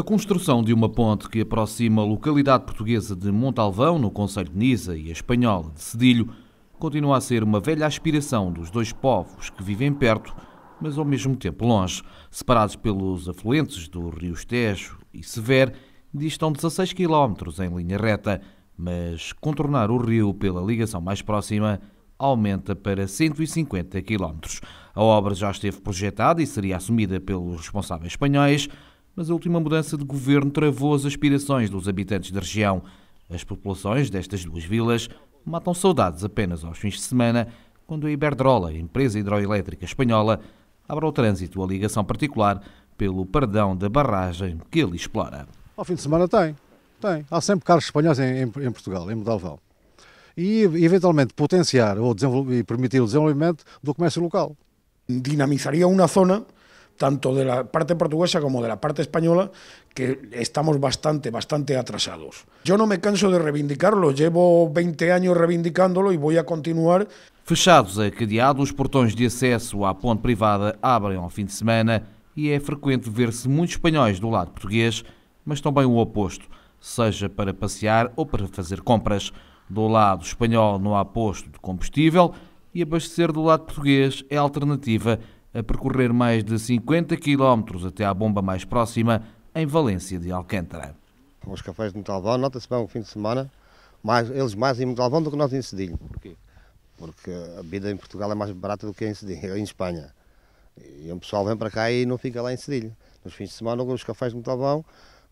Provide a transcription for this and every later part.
A construção de uma ponte que aproxima a localidade portuguesa de Montalvão, no Conselho de Nisa, e a espanhola de Cedilho, continua a ser uma velha aspiração dos dois povos que vivem perto, mas ao mesmo tempo longe. Separados pelos afluentes do rio Tejo e Sever, distam 16 km em linha reta, mas contornar o rio pela ligação mais próxima aumenta para 150 km. A obra já esteve projetada e seria assumida pelos responsáveis espanhóis, mas a última mudança de governo travou as aspirações dos habitantes da região. As populações destas duas vilas matam saudades apenas aos fins de semana, quando a Iberdrola, empresa hidroelétrica espanhola, abre ao trânsito a ligação particular pelo perdão da barragem que ele explora. Ao fim de semana tem, tem. Há sempre carros espanhóis em, em, em Portugal, em Modalvão. E, eventualmente, potenciar ou e permitir o desenvolvimento do comércio local. Dinamizaria uma zona tanto de la parte portuguesa como de la parte española, que estamos bastante, bastante atrasados. Yo no me canso de reivindicarlo, llevo 20 años reivindicándolo y voy a continuar. Fechados a cadeado, os portões de acesso à ponte privada abrem ao fim de semana e é frequente ver-se muitos espanhóis do lado português, mas também o oposto, seja para passear ou para fazer compras. Do lado espanhol não há posto de combustível e abastecer do lado português é alternativa a percorrer mais de 50 km até à bomba mais próxima, em Valência de Alcântara. Os cafés de Montalvão, nota-se bem o fim de semana, mais, eles mais em Montalvão do que nós em Cedilho. Porquê? Porque a vida em Portugal é mais barata do que em, Cedilho, em Espanha. E o pessoal vem para cá e não fica lá em Cedilho. Nos fins de semana, os cafés de Montalvão,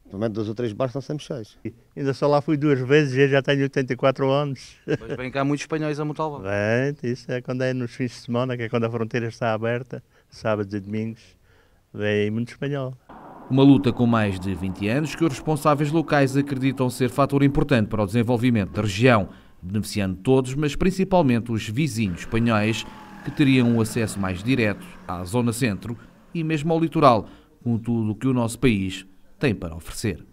pelo menos dois ou três bares estão sempre cheios. Ainda só lá fui duas vezes e já tenho 84 anos. Mas vem cá muitos espanhóis a Montalvão. Vem, isso é quando é nos fins de semana, que é quando a fronteira está aberta, sábados e domingos, vem muito espanhol. Uma luta com mais de 20 anos que os responsáveis locais acreditam ser fator importante para o desenvolvimento da região, beneficiando todos, mas principalmente os vizinhos espanhóis, que teriam um acesso mais direto à zona centro e mesmo ao litoral, com tudo o que o nosso país tem para oferecer.